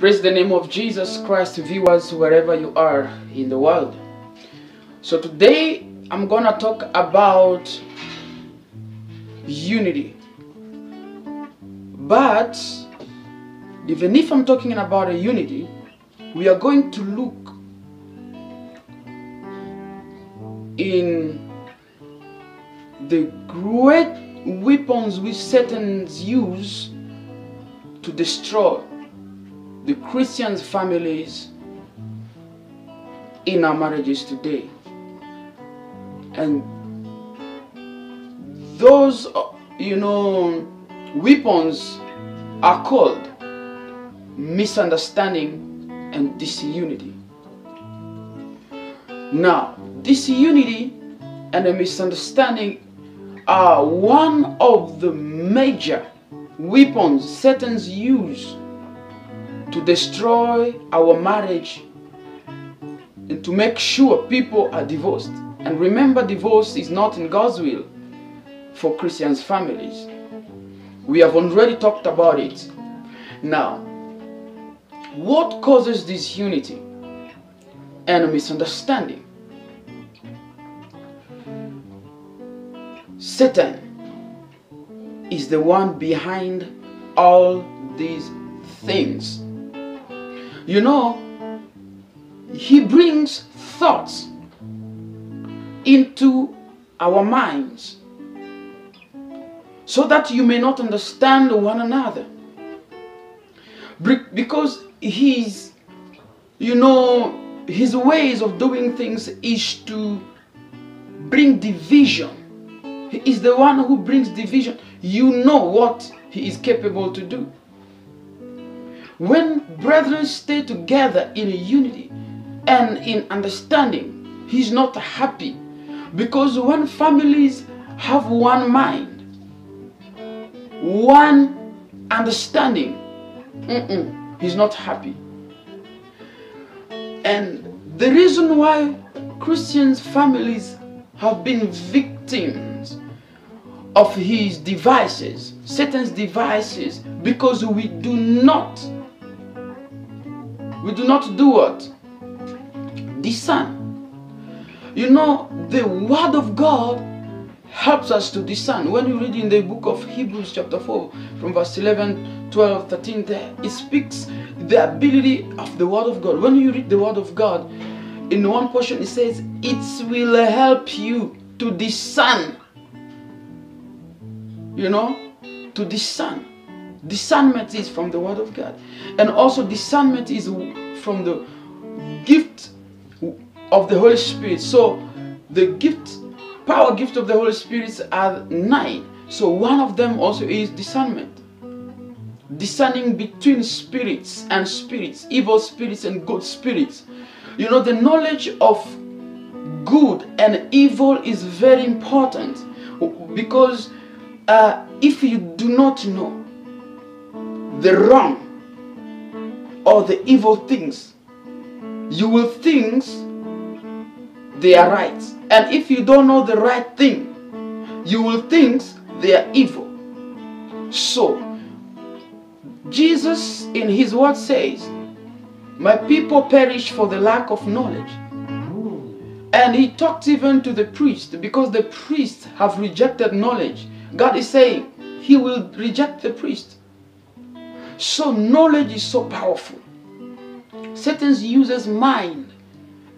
Praise the name of Jesus Christ, viewers, wherever you are in the world. So, today I'm gonna talk about unity. But, even if I'm talking about a unity, we are going to look in the great weapons which Satan's use to destroy the Christians' families in our marriages today. And those, uh, you know, weapons are called misunderstanding and disunity. Now, disunity and a misunderstanding are one of the major weapons Satan's use to destroy our marriage and to make sure people are divorced. And remember, divorce is not in God's will for Christians' families. We have already talked about it. Now, what causes disunity and misunderstanding? Satan is the one behind all these things. You know, he brings thoughts into our minds so that you may not understand one another. Because he's, you know, his ways of doing things is to bring division. He is the one who brings division. You know what he is capable to do. When brethren stay together in unity and in understanding, he's not happy. Because when families have one mind, one understanding, mm-mm, he's not happy. And the reason why Christians' families have been victims of his devices, Satan's devices, because we do not, we do not do what? Discern. You know, the Word of God helps us to discern. When you read in the book of Hebrews, chapter 4, from verse 11, 12, 13, there, it speaks the ability of the Word of God. When you read the Word of God, in one portion it says, It will help you to discern. You know, to discern. Discernment is from the Word of God. And also, discernment is from the gift of the Holy Spirit. So, the gift, power gift of the Holy Spirit are nine. So, one of them also is discernment. Discerning between spirits and spirits, evil spirits and good spirits. You know, the knowledge of good and evil is very important because uh, if you do not know the wrong or the evil things, you will think they are right. And if you don't know the right thing, you will think they are evil. So, Jesus in his word says, My people perish for the lack of knowledge. And he talked even to the priest because the priests have rejected knowledge. God is saying he will reject the priest. So knowledge is so powerful. Satan uses mind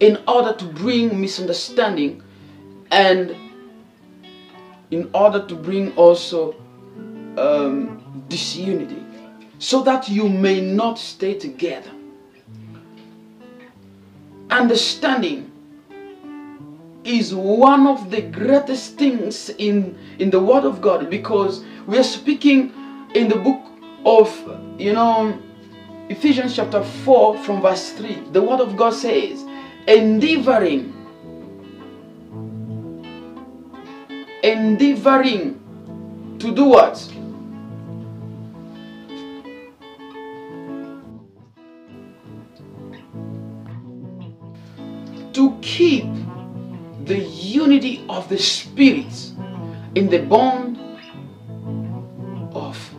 in order to bring misunderstanding and in order to bring also um, disunity so that you may not stay together. Understanding is one of the greatest things in in the word of god because we are speaking in the book of you know ephesians chapter 4 from verse 3 the word of god says endeavoring endeavoring to do what? To keep unity of the spirit in the bond of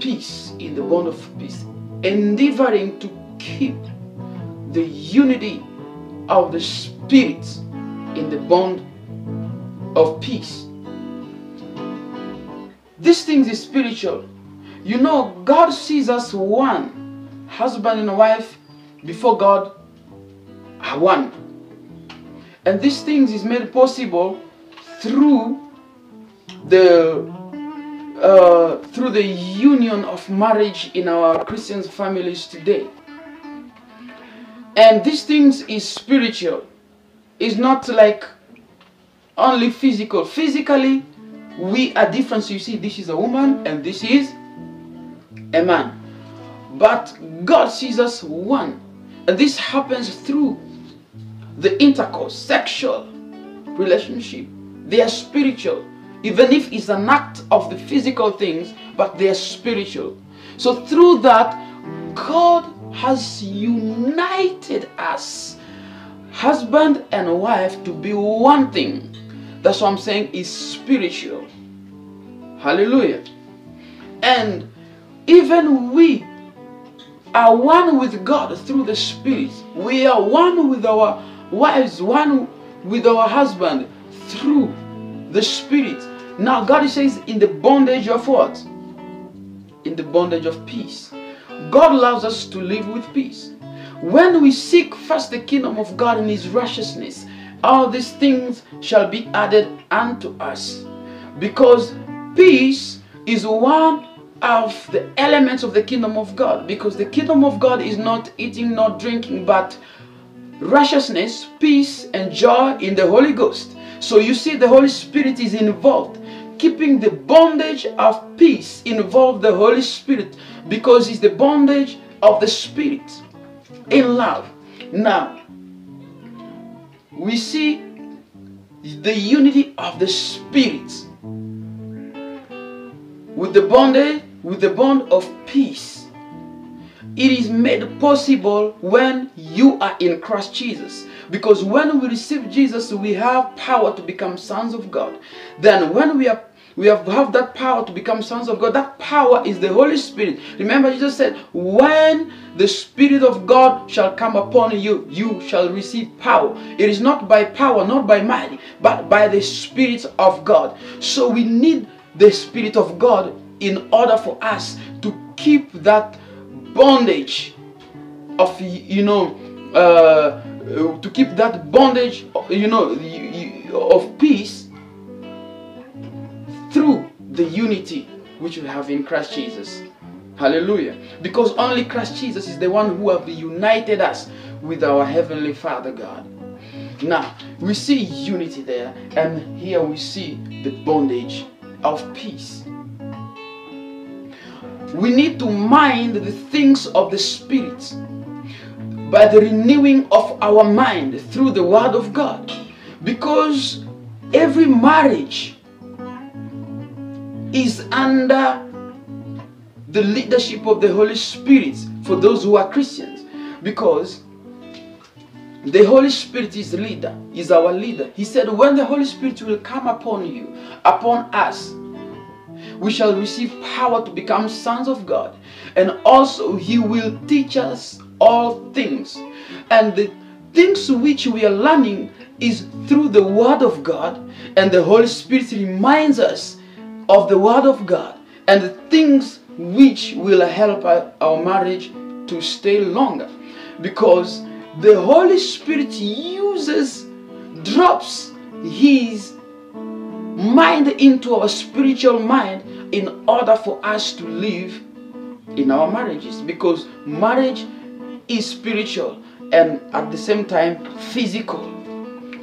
peace, in the bond of peace, endeavoring to keep the unity of the Spirit in the bond of peace. These things is spiritual. You know, God sees us one, husband and wife, before God are one. And these things is made possible through the uh, through the union of marriage in our Christian families today. And these things is spiritual. It's not like only physical. Physically, we are different. You see, this is a woman and this is a man. But God sees us one. And this happens through the intercourse, sexual relationship. They are spiritual. Even if it's an act of the physical things, but they are spiritual. So through that, God has united us, husband and wife, to be one thing. That's what I'm saying is spiritual. Hallelujah. And even we are one with God through the Spirit. We are one with our wives, one with our husband through the Spirit. Now, God says, in the bondage of what? In the bondage of peace. God allows us to live with peace. When we seek first the kingdom of God and His righteousness, all these things shall be added unto us. Because peace is one of the elements of the kingdom of God. Because the kingdom of God is not eating, not drinking, but righteousness, peace, and joy in the Holy Ghost. So you see, the Holy Spirit is involved. Keeping the bondage of peace involve the Holy Spirit because it's the bondage of the Spirit in love. Now, we see the unity of the Spirit with the bondage, with the bond of peace. It is made possible when you are in Christ Jesus. Because when we receive Jesus, we have power to become sons of God. Then when we are we have, have that power to become sons of God. That power is the Holy Spirit. Remember, Jesus said, When the Spirit of God shall come upon you, you shall receive power. It is not by power, not by might, but by the Spirit of God. So we need the Spirit of God in order for us to keep that bondage of, you know, uh, to keep that bondage, you know, of peace through the unity which we have in Christ Jesus. Hallelujah. Because only Christ Jesus is the one who have united us with our Heavenly Father God. Now, we see unity there, and here we see the bondage of peace. We need to mind the things of the Spirit by the renewing of our mind through the Word of God. Because every marriage is under the leadership of the Holy Spirit for those who are Christians. Because the Holy Spirit is leader, is our leader. He said, when the Holy Spirit will come upon you, upon us, we shall receive power to become sons of God. And also he will teach us all things. And the things which we are learning is through the Word of God. And the Holy Spirit reminds us of the Word of God and the things which will help our marriage to stay longer. Because the Holy Spirit uses, drops His mind into our spiritual mind in order for us to live in our marriages. Because marriage is spiritual and at the same time physical.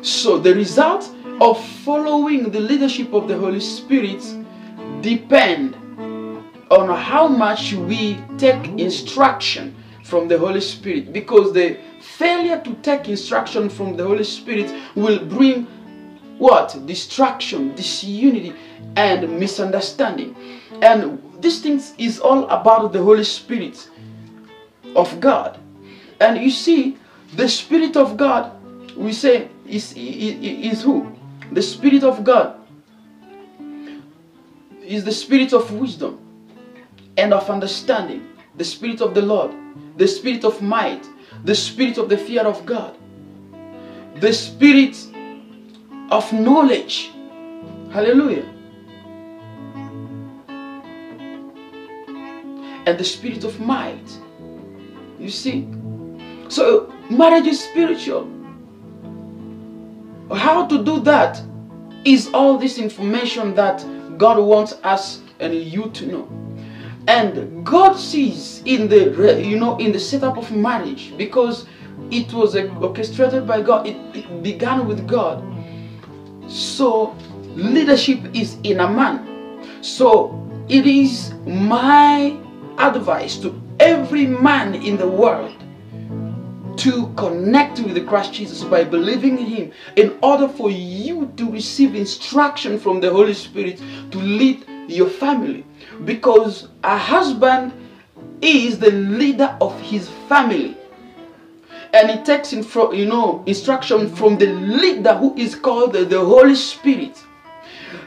So the result of following the leadership of the Holy Spirit depend on how much we take instruction from the Holy Spirit because the failure to take instruction from the Holy Spirit will bring what? Distraction, disunity, and misunderstanding. And this thing is all about the Holy Spirit of God. And you see, the Spirit of God, we say, is, is, is who? The Spirit of God is the Spirit of wisdom and of understanding, the Spirit of the Lord, the Spirit of might, the Spirit of the fear of God, the Spirit of knowledge. Hallelujah. And the Spirit of might. You see? So, marriage is spiritual. How to do that is all this information that God wants us and you to know. And God sees in the you know in the setup of marriage because it was orchestrated by God. It, it began with God. So leadership is in a man. So it is my advice to every man in the world to connect with Christ Jesus by believing in Him in order for you to receive instruction from the Holy Spirit to lead your family. Because a husband is the leader of his family. And it takes in from, you know, instruction from the leader who is called the, the Holy Spirit.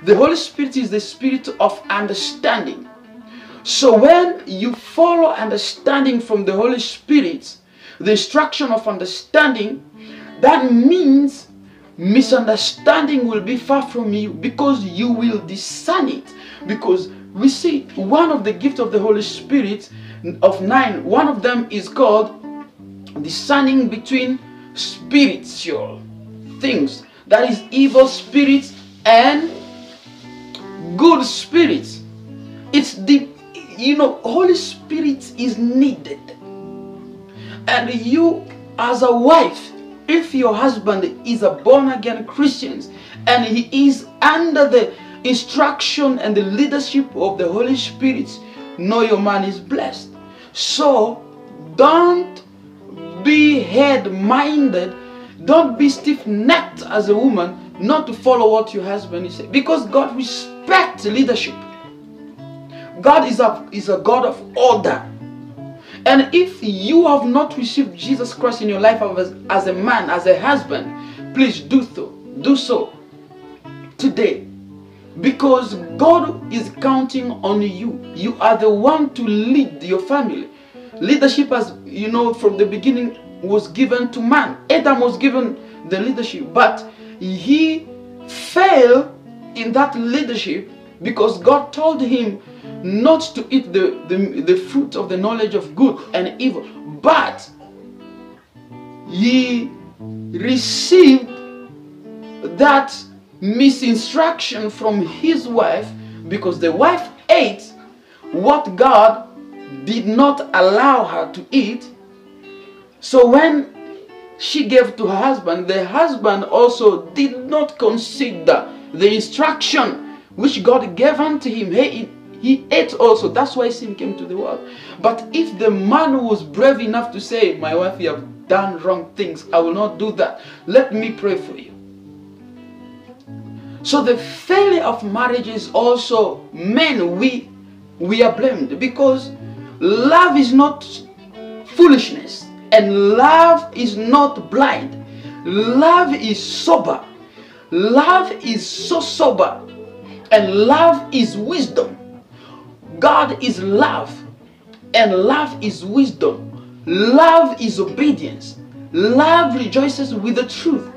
The Holy Spirit is the spirit of understanding. So when you follow understanding from the Holy Spirit, the instruction of understanding, that means misunderstanding will be far from you because you will discern it. Because we see one of the gifts of the Holy Spirit of nine, one of them is called discerning between spiritual things, that is, evil spirits and good spirits. It's the you know, Holy Spirit is needed and you, as a wife, if your husband is a born again Christian and he is under the instruction and the leadership of the Holy Spirit, know your man is blessed. So don't be head minded, don't be stiff necked as a woman not to follow what your husband is saying because God respects leadership. God is a, is a God of order. And if you have not received Jesus Christ in your life as, as a man, as a husband, please do so. Do so today. Because God is counting on you. You are the one to lead your family. Leadership, as you know, from the beginning was given to man. Adam was given the leadership, but he failed in that leadership because God told him not to eat the, the, the fruit of the knowledge of good and evil, but he received that misinstruction from his wife because the wife ate what God did not allow her to eat. So when she gave to her husband, the husband also did not consider the instruction which God gave unto him. Hey, he ate also. That's why sin came to the world. But if the man was brave enough to say, My wife, you have done wrong things, I will not do that. Let me pray for you. So the failure of marriage is also men, we we are blamed because love is not foolishness and love is not blind. Love is sober. Love is so sober and love is wisdom. God is love, and love is wisdom. Love is obedience. Love rejoices with the truth.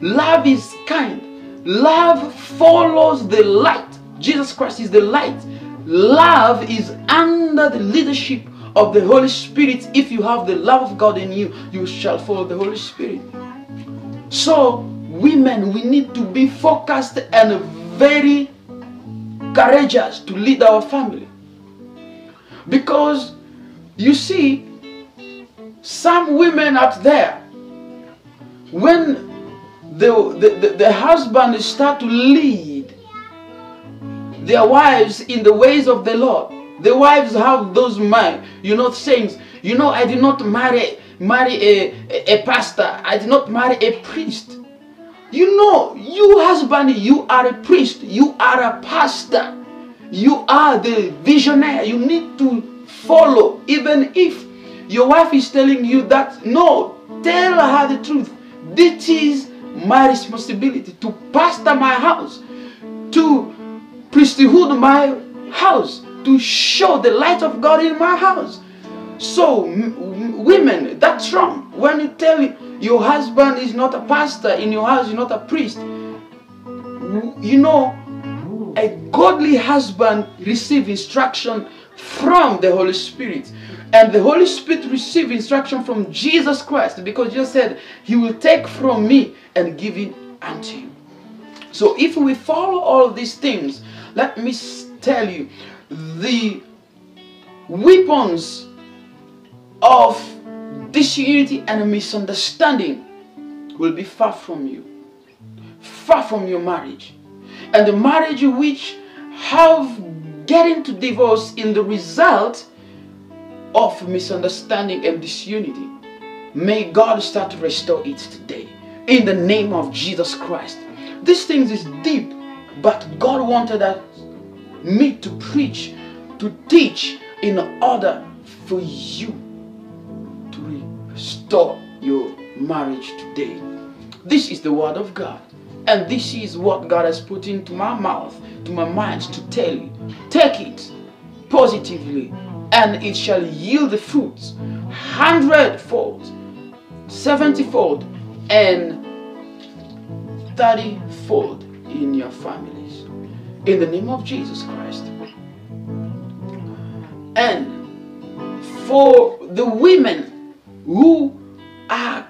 Love is kind. Love follows the light. Jesus Christ is the light. Love is under the leadership of the Holy Spirit. If you have the love of God in you, you shall follow the Holy Spirit. So, women, we need to be focused and very courageous to lead our family. Because you see, some women out there, when the, the, the, the husband start to lead their wives in the ways of the Lord, the wives have those mind, you know, sayings, you know, I did not marry marry a, a, a pastor, I did not marry a priest. You know, you husband, you are a priest, you are a pastor. You are the visionary. You need to follow. Even if your wife is telling you that, no, tell her the truth. This is my responsibility to pastor my house, to priesthood my house. To show the light of God in my house. So, women, that's wrong. When you tell your husband is not a pastor in your house, you're not a priest. You know, a godly husband receive instruction from the Holy Spirit. And the Holy Spirit receive instruction from Jesus Christ because Jesus said, He will take from me and give it unto you. So if we follow all these things, let me tell you, the weapons of disunity and misunderstanding will be far from you, far from your marriage. And the marriage which have getting to divorce in the result of misunderstanding and disunity, may God start to restore it today. In the name of Jesus Christ. These things is deep, but God wanted us, me to preach, to teach in order for you to restore your marriage today. This is the word of God. And this is what God has put into my mouth, to my mind to tell you. Take it positively, and it shall yield the fruits hundredfold, seventyfold, and thirtyfold in your families. In the name of Jesus Christ. And for the women who are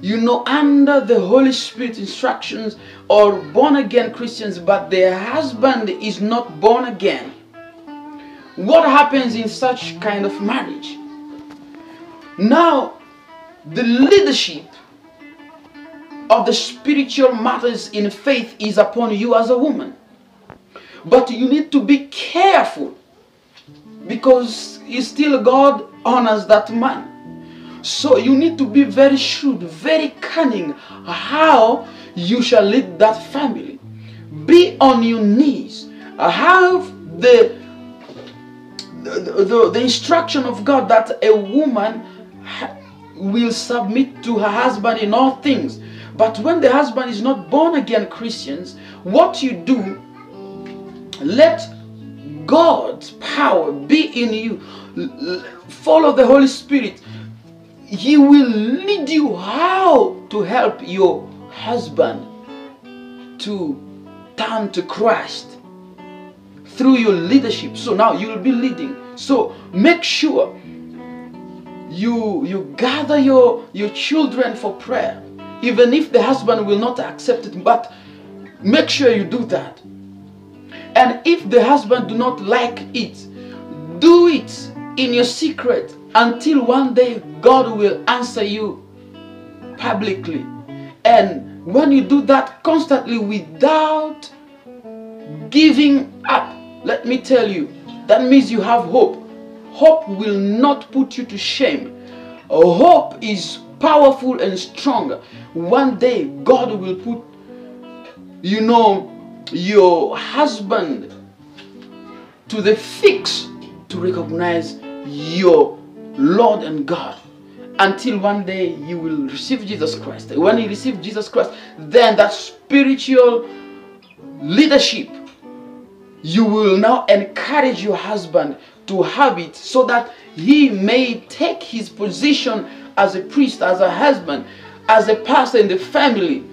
you know under the holy spirit instructions or born again christians but their husband is not born again what happens in such kind of marriage now the leadership of the spiritual matters in faith is upon you as a woman but you need to be careful because still god honors that man. So you need to be very shrewd, very cunning how you shall lead that family. Be on your knees. Have the, the, the, the instruction of God that a woman will submit to her husband in all things. But when the husband is not born again Christians, what you do, let God's power be in you follow the Holy Spirit, He will lead you how to help your husband to turn to Christ through your leadership. So now you'll be leading. So make sure you you gather your your children for prayer, even if the husband will not accept it. But make sure you do that. And if the husband do not like it, do it in your secret until one day God will answer you publicly. And when you do that constantly without giving up, let me tell you, that means you have hope. Hope will not put you to shame. Hope is powerful and strong. One day God will put, you know, your husband to the fix to recognize your Lord and God until one day you will receive Jesus Christ. When you receive Jesus Christ, then that spiritual leadership, you will now encourage your husband to have it so that he may take his position as a priest, as a husband, as a pastor in the family,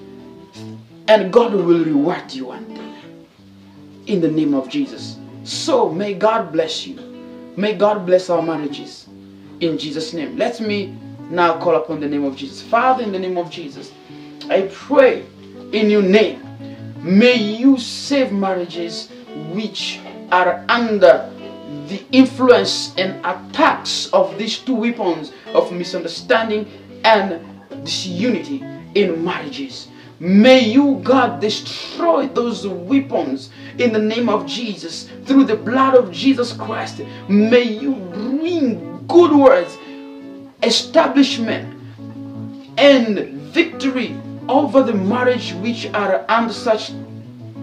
and God will reward you one day. In the name of Jesus. So may God bless you. May God bless our marriages in Jesus' name. Let me now call upon the name of Jesus. Father, in the name of Jesus, I pray in your name, may you save marriages which are under the influence and attacks of these two weapons of misunderstanding and disunity in marriages. May you, God, destroy those weapons in the name of Jesus through the blood of Jesus Christ. May you bring good words, establishment, and victory over the marriage which are under such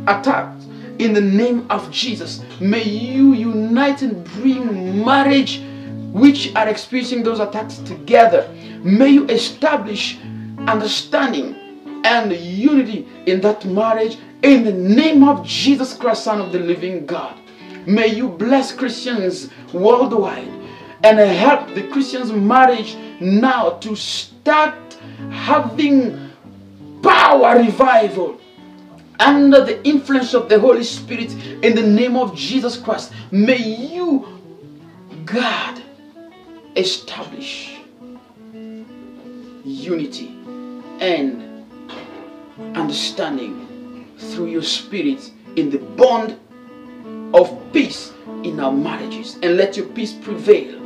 attack. In the name of Jesus, may you unite and bring marriage which are experiencing those attacks together. May you establish understanding and unity in that marriage in the name of Jesus Christ, Son of the living God. May you bless Christians worldwide and help the Christians' marriage now to start having power revival under the influence of the Holy Spirit in the name of Jesus Christ. May you, God, establish unity and understanding through your spirit in the bond of peace in our marriages and let your peace prevail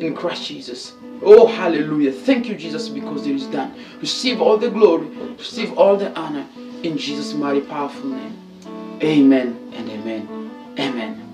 in Christ Jesus. Oh, hallelujah. Thank you, Jesus, because it is done. Receive all the glory, receive all the honor in Jesus' mighty, powerful name. Amen and amen. Amen.